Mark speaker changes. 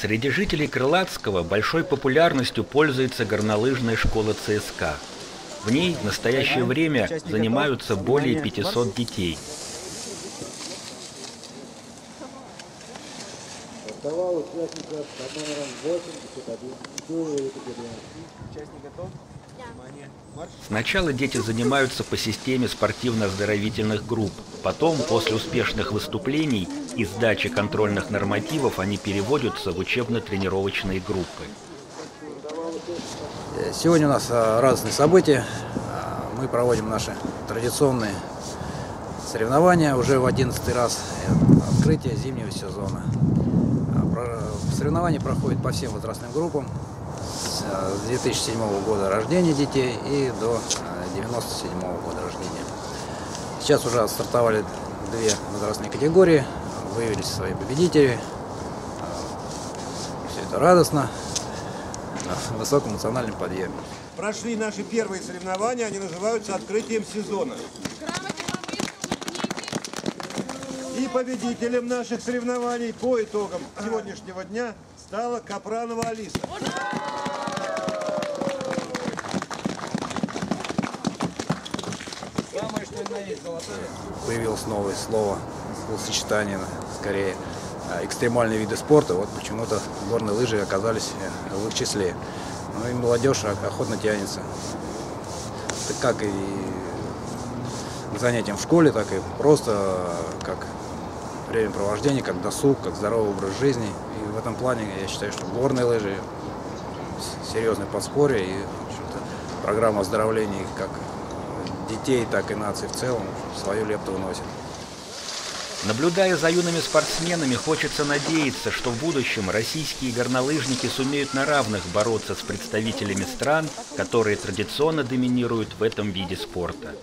Speaker 1: Среди жителей Крылатского большой популярностью пользуется горнолыжная школа ЦСКА. В ней в настоящее время занимаются более 500 детей. Стартовал участников под номером 81. Участник готов? Сначала дети занимаются по системе спортивно-оздоровительных групп. Потом, после успешных выступлений и сдачи контрольных нормативов, они переводятся в учебно-тренировочные группы.
Speaker 2: Сегодня у нас а, радостное событие. А, мы проводим наши традиционные соревнования уже в 11 раз. Открытие зимнего сезона. Соревнования проходят по всем возрастным группам с 2007 года рождения детей и до 97 года рождения. Сейчас уже стартовали две возрастные категории, выявились свои победители. Все это радостно, на высоком национальном подъеме.
Speaker 3: Прошли наши первые соревнования, они называются открытием сезона. Победителем наших соревнований по итогам сегодняшнего дня стала Капранова Алиса.
Speaker 2: Появилось новое слово, сочетание скорее а, экстремальные виды спорта. Вот почему-то горные лыжи оказались э, в их числе. Ну и молодежь охотно тянется. Так как и к занятиям в школе, так и просто как времяпровождение, как досуг, как здоровый образ жизни. И в этом плане я считаю, что горные лыжи серьезное подспорье и программа оздоровления как детей, так и нации в целом свою лепту вносит.
Speaker 1: Наблюдая за юными спортсменами, хочется надеяться, что в будущем российские горнолыжники сумеют на равных бороться с представителями стран, которые традиционно доминируют в этом виде спорта.